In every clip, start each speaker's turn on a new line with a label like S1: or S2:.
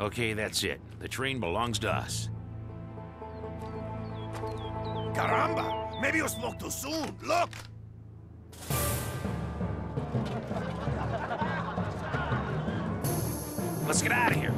S1: Okay, that's it. The train belongs to us.
S2: Caramba! Maybe you spoke too soon. Look!
S1: Let's get out of here.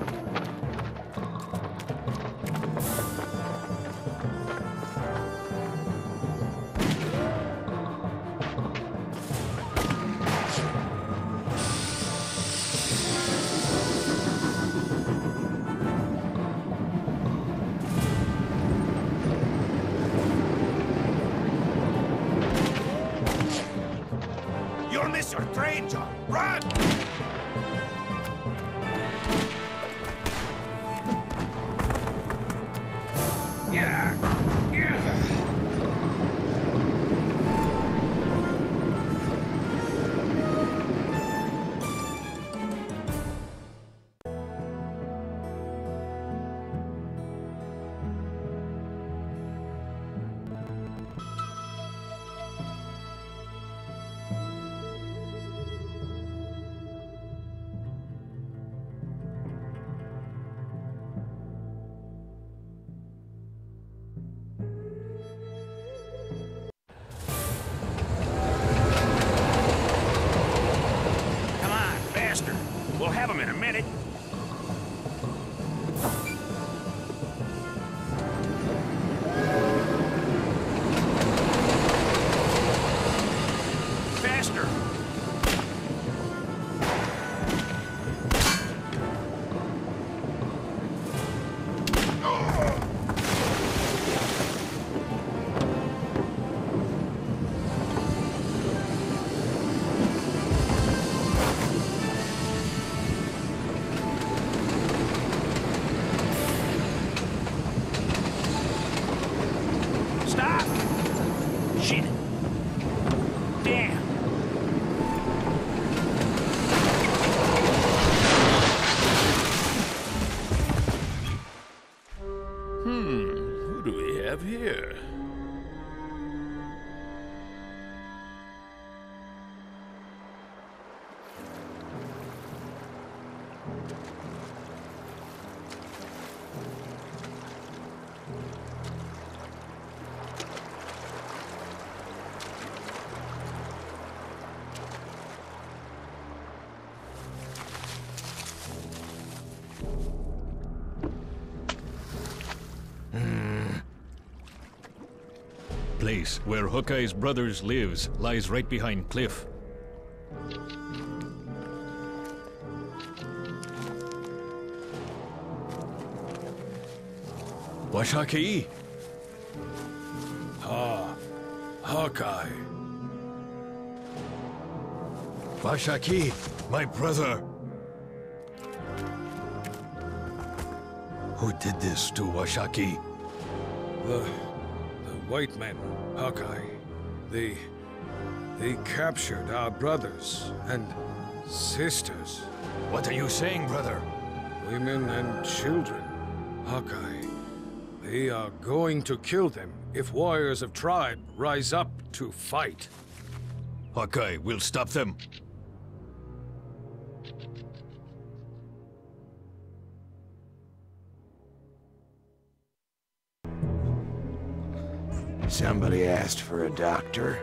S1: Hmm,
S3: who do we have here?
S4: Place where Hawkeye's brothers lives lies right behind Cliff. Washaki, ah,
S3: Hawkeye.
S4: Washaki, my brother. Who did this to Washaki?
S3: The, uh, the white men, Hawkeye. They, they captured our brothers and sisters,
S4: What are you saying, brother?
S3: women and children. Hawkeye, they are going to kill them if warriors of tribe rise up to fight.
S4: Hawkeye, we'll stop them.
S2: Somebody asked for a doctor.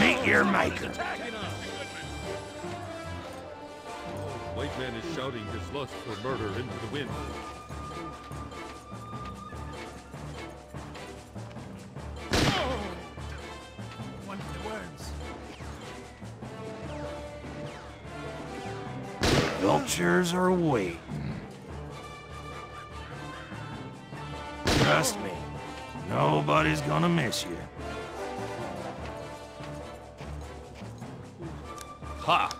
S2: Meet your maker.
S5: White man is shouting his lust for murder into the wind.
S2: Vultures are waiting. Trust me, nobody's gonna miss you.
S4: Ha!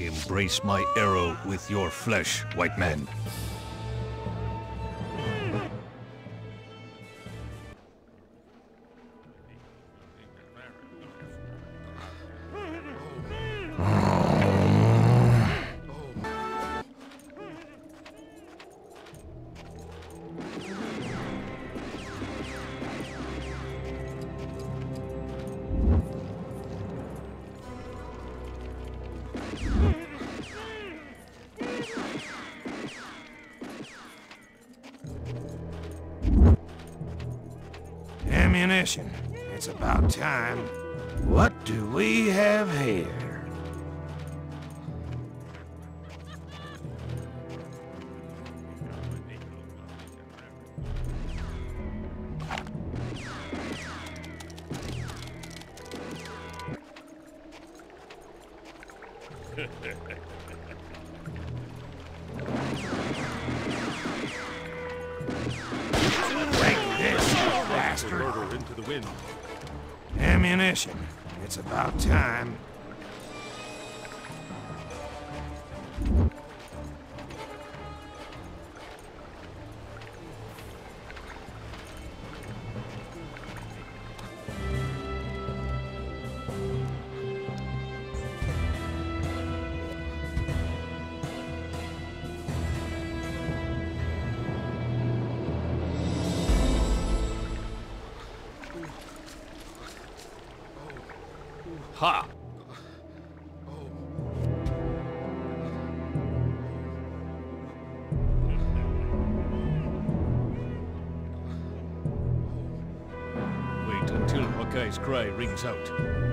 S4: Embrace my arrow with your flesh, white man.
S2: Ammunition. It's about time. What do we have here?
S5: wind.
S2: Ammunition. It's about time.
S4: Ha! Wait until Hawkeye's cry rings out.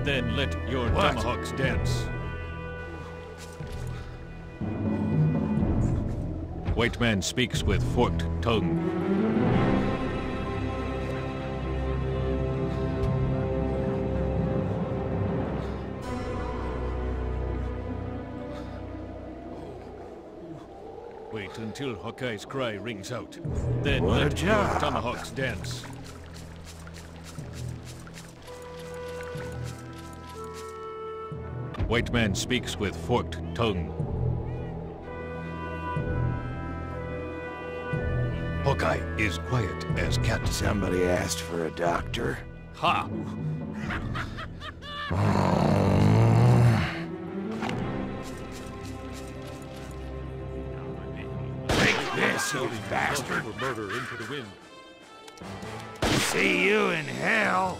S4: Then let your
S2: What?
S4: tomahawks dance. White man speaks with forked tongue. Wait until Hawkeye's cry rings out. Then
S2: What a
S4: let your tomahawks dance. White man speaks with forked tongue. Hawkeye is quiet as cat.
S2: Somebody asked for a doctor.
S4: Ha!
S2: this, you bastard.
S5: murder into the wind.
S2: See you in hell.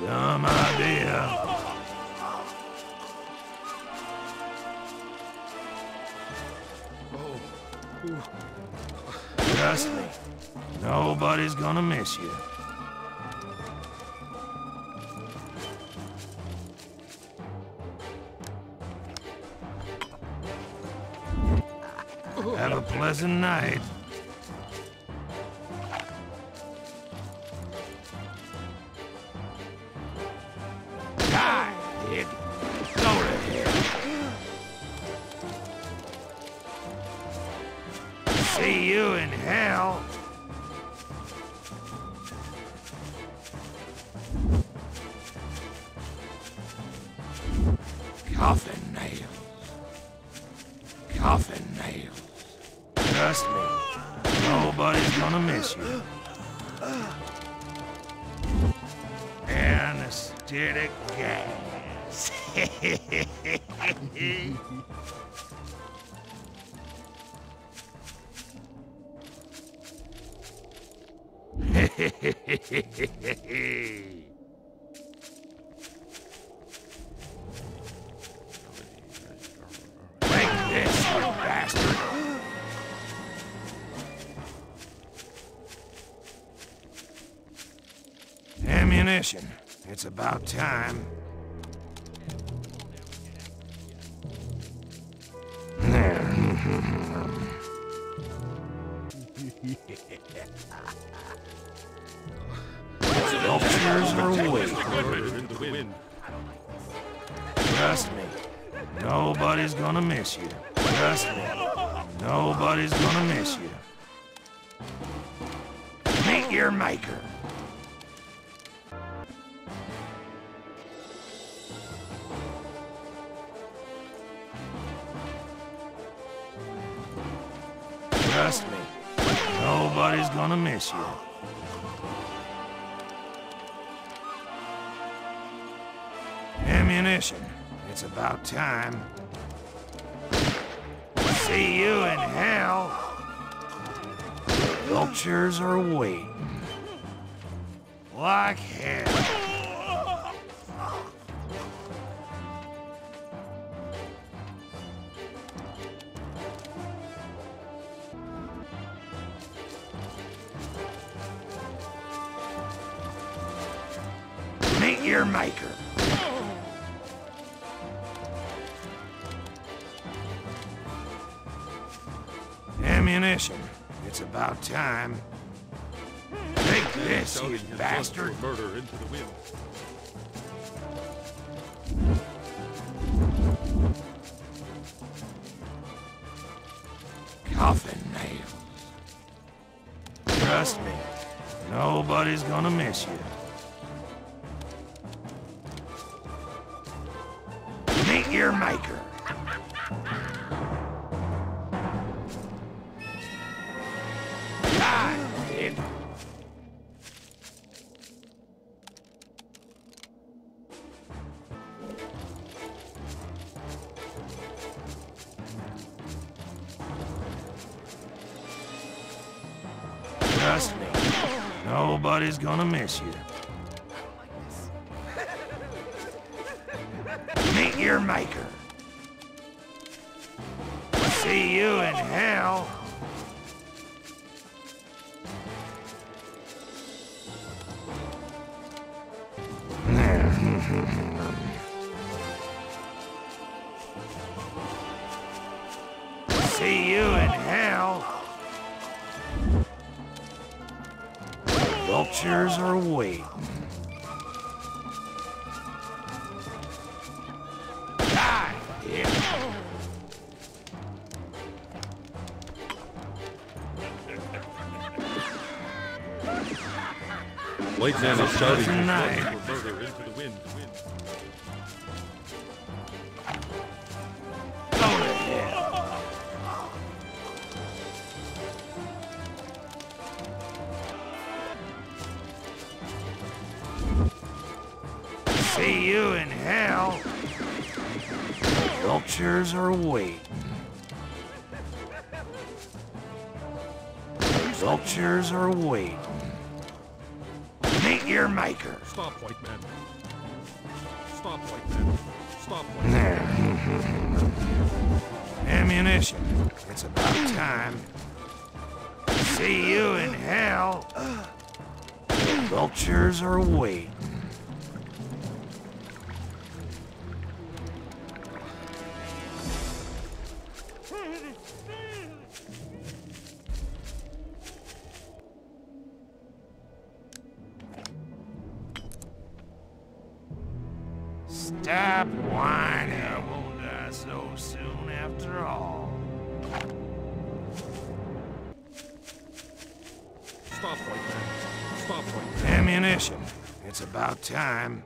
S2: Dumb idea. Oh. Trust me, nobody's gonna miss you. Have a pleasant night. Die, pig. Go to. See you in hell. Coffin miss you. Anesthetic gas. Take It's about time. Vultures are waiting. Trust me, nobody's gonna miss you. Trust me, nobody's gonna miss you. Meet your maker. Trust me, nobody's gonna miss you. Ammunition. It's about time. See you in hell. Vultures are waiting. Like hell. Meet your maker. Ammunition. It's about time. Take this, you bastard.
S5: murder into the wind.
S2: Coffin nails. Trust me, nobody's gonna miss you. Maker. Ah, Trust me, nobody's gonna miss you. Meet your maker. Hell. See you in hell. Vultures are waiting.
S5: White man is shouting his
S2: Tonight.
S5: lust into the wind. wind.
S2: Go to hell. See you in hell. Vultures are waiting. Vultures are waiting. Your maker.
S5: Stop, white man. Stop, white man. Stop, white man.
S2: Ammunition. It's about time. See you in hell. Vultures are waiting. Stop whining. I won't die so soon after all.
S5: Stop, white man. Stop, white man.
S2: Ammunition. It's about time.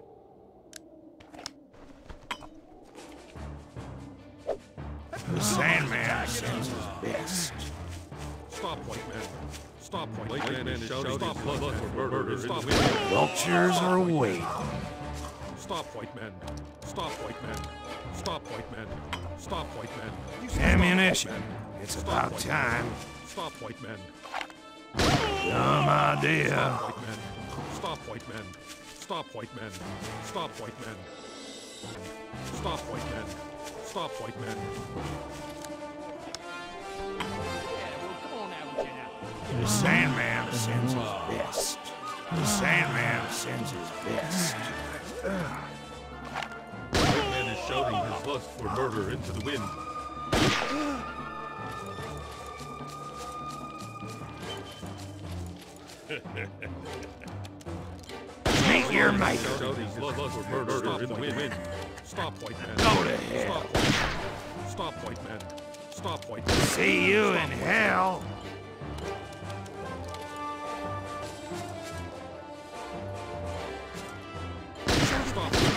S2: The Sandman sends his best.
S5: Stop, white man. Stop, white, white man. is shouting Stop, his lust for murder into the wind.
S2: Vultures are waiting.
S5: Stop, white man. Stop, white man. Stop, white man. Stop, white man.
S2: Ammunition. It's about time.
S5: Stop, white man.
S2: Dumb idea.
S5: White man. Stop, white man. Stop, white man. Stop, white man. Stop, white man. Stop, white man.
S2: The Sandman sends his best. The Sandman sends his best.
S5: White man is shouting his lust for murder into the wind.
S2: Meet your maker.
S5: Shouting his lust for murder into the wind. Stop, white man.
S2: Go to hell.
S5: Stop, white man. Stop, white man.
S2: See you in hell.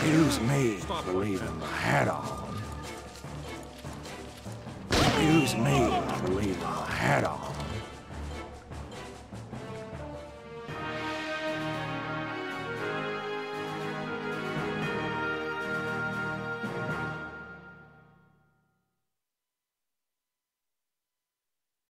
S2: Excuse me for leaving my hat on. Excuse me for leaving my hat on.